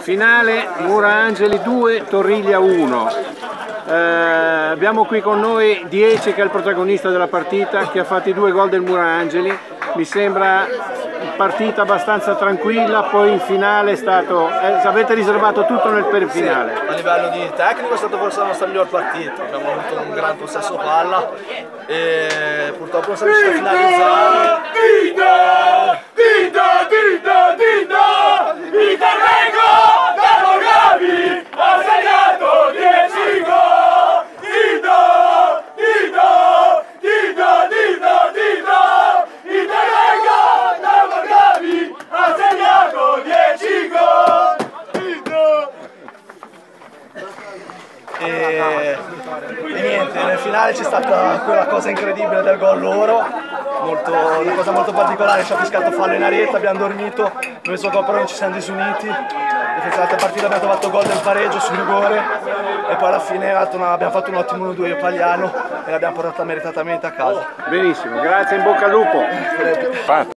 Finale Mura Angeli 2, Torriglia 1. Eh, abbiamo qui con noi Dieci che è il protagonista della partita, che ha fatto i due gol del Mura Angeli. Mi sembra partita abbastanza tranquilla, poi in finale è stato, eh, avete riservato tutto nel per finale. Sì, a livello di tecnico è stata forse la nostra miglior partita, abbiamo avuto un gran possesso palla e purtroppo non siamo riusciti a finalizzare. E, e niente, nel finale c'è stata quella cosa incredibile del gol loro, molto, una cosa molto particolare, ci ha fiscato fallo in arietta, abbiamo dormito, noi so però non ci siamo disuniti, l'altra partita abbiamo trovato gol del pareggio sul rigore e poi alla fine abbiamo fatto un ottimo 1-2 io Pagliano e l'abbiamo portata meritatamente a casa. Benissimo, grazie, in bocca al lupo.